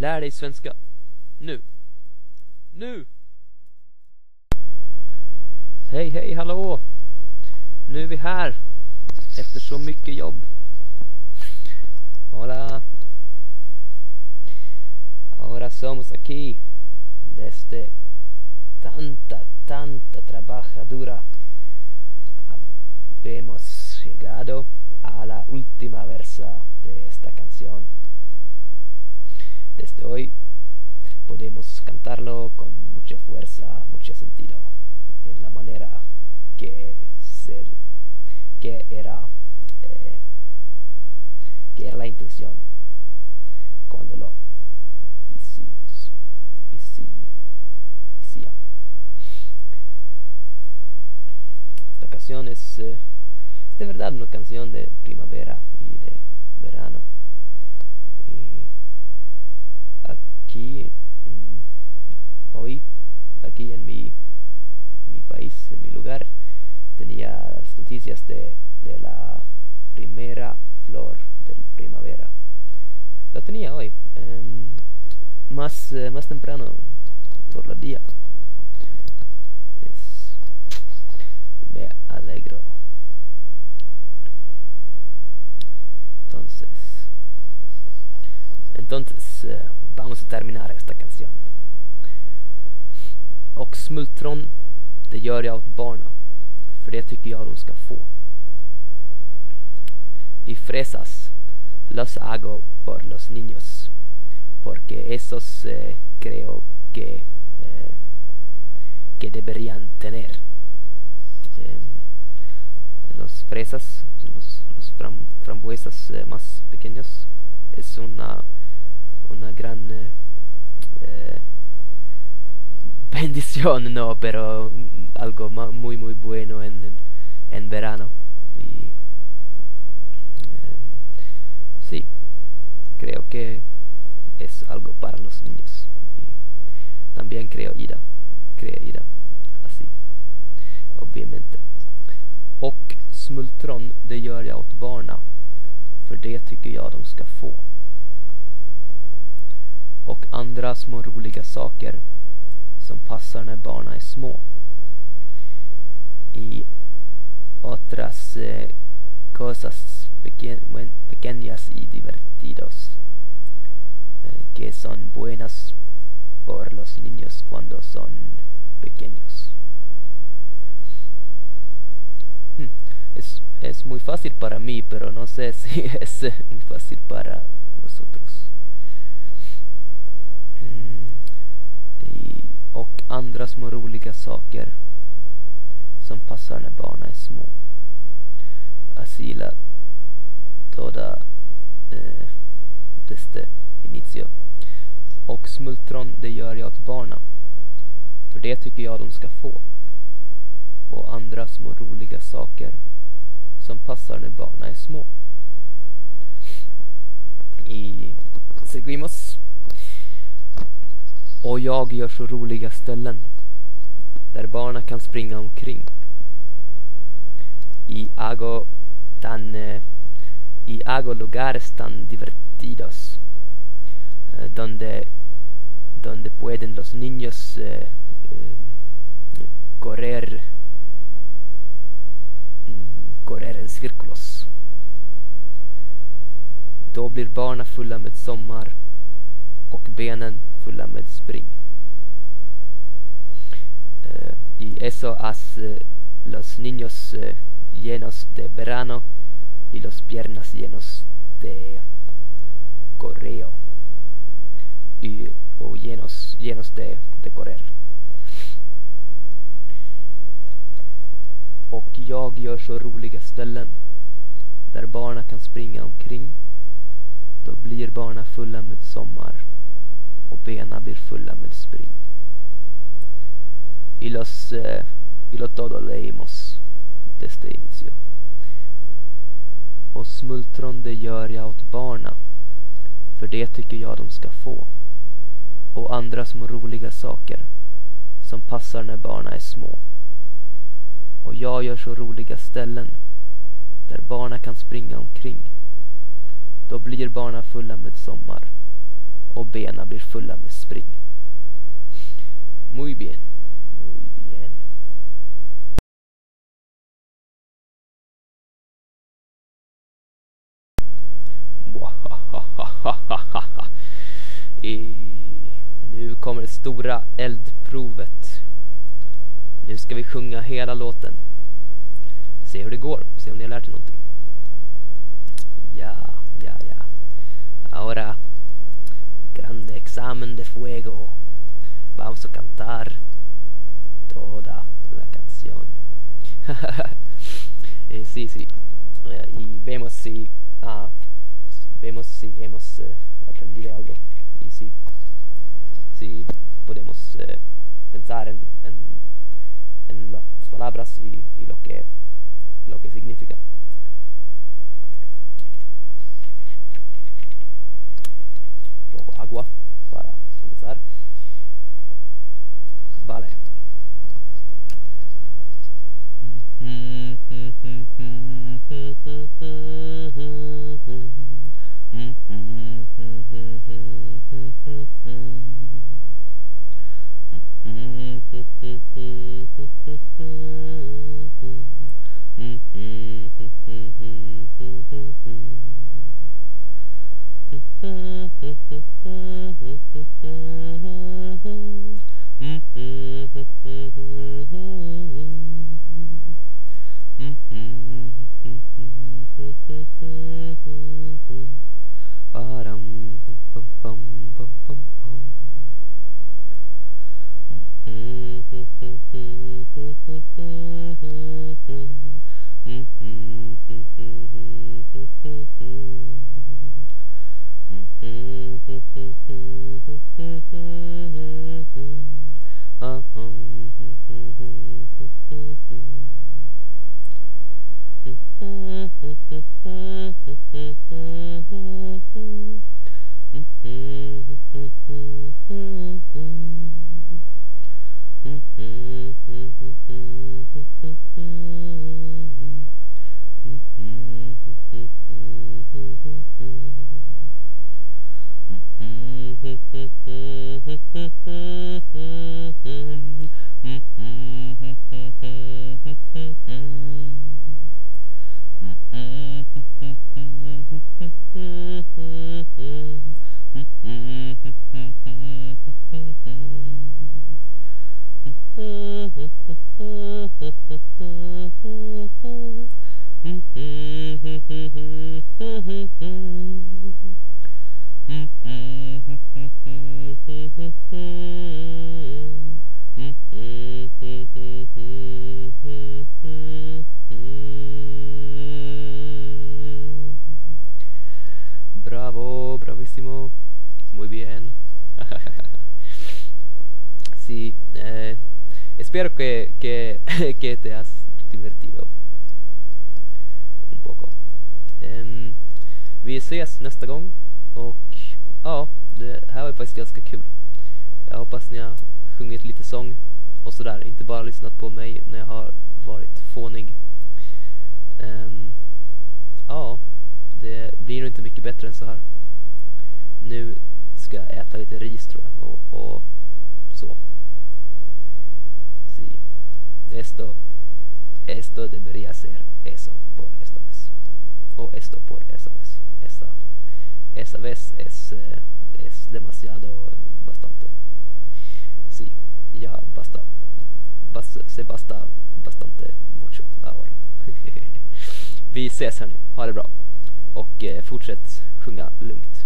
Lär dig svenska. Nu. Nu! Hej, hej, hallå! Nu är vi här. Efter så mycket jobb. Hola. Ahora somos aquí. Desde tanta, tanta trabajadura. Hemos llegado a la última versa de esta canción. Desde hoy podemos cantarlo con mucha fuerza, mucho sentido, en la manera que ser, que era, eh, que era la intención cuando lo hicimos, hici, hicían. Esta canción es, eh, de verdad una canción de primavera y de verano. Y aquí, hoy, aquí en mi, mi país, en mi lugar, tenía las noticias de, de la primera flor del primavera. Lo tenía hoy, em, más, eh, más temprano por la día. Me alegro. Entonces, entonces eh, vamos a terminar esta canción. Och smultron, det gör jag åt barna. För det tycker jag de ska få. Y fresas los hago por los niños. Porque esos eh, creo que, eh, que deberían tener. Em, los fresas, los, los fram- frambuesas eh, más pequeños, es una, una gran eh, eh, bendición, no, pero algo muy muy bueno en, en, en verano. Y em, sí, creo que es algo para los niños. Y también creo Ida, cree Ida, así, obviamente. Och smultron, det gör jag åt barna. För det tycker jag de ska få. Och andra små roliga saker som passar när barna är små. Y otras eh, cosas peque- pequeñas y divertidos eh, que son buenas por los niños cuando son pequeños. Hmm, Es, es muy fácil para mí, pero no sé si es muy fácil para vosotros. Och andra små roliga saker som passar när barnen är små. Asila, toda eh, deste initio. Och smultron, det gör jag åt barna. För det tycker jag de ska få. Och andra små roliga saker som passar när barnen är små. Y seguimos. Och jag gör så roliga ställen där barnen kan springa omkring. Y hago tan eh, I hago lugares tan divertidos eh, donde donde pueden los niños eh, eh correr mm, correr en círculos. Då blir barnen fulla med sommar och benen fulla med spring. Eh, y eso hace eh, los niños eh, llenos de verano y los piernas llenos de correo y, o llenos, llenos de, de correr. Och jag gör så roliga ställen där barnen kan springa omkring. Då blir barnen fulla med sommar och benen blir fulla med spring. Y los, eh, y lo todo leímos desde inicio. Och smultron det gör jag åt barna. För det tycker jag de ska få. Och andra små roliga saker som passar när barna är små. Och jag gör så roliga ställen där barna kan springa omkring. Då blir barna fulla med sommar och benen blir fulla med spring. Muy bien. Muy bien. I, nu kommer det stora eldprovet. Nu ska vi sjunga hela låten. Se hur det går, se om ni har lärt er någonting. Ja, ja, ja. Ahora, de fuego. Vamos a cantar toda la canción. eh, sí, sí. Eh, y vemos si, ah, vemos si hemos eh, aprendido algo y si, si podemos eh, pensar en, en, en las palabras y, y lo que lo que significa. Agua para começar. Vale. Mm-hmm. Mm-hmm. Mm-hmm. Mm-hmm. Bravo, bravissimo. Muy bien. sí, eh, espero que, que, que te has divertido un poco. Em, vi ses ja, det här var faktiskt ganska kul. Jag hoppas ni har sjungit lite sång och sådär, inte bara lyssnat på mig när jag har varit fånig. Um, ja, det blir nog inte mycket bättre än så här. Nu ska jag äta lite ris tror jag och, och så. Si. Esto, esto debería ser eso por esta vez. O esto por esta vez. Esta, esa vez es, eh, es demasiado bastante. Sí, ya basta. bas, se basta bastante mucho ahora. Vi ses hörni, ha det bra. Och eh, fortsätt sjunga lugnt.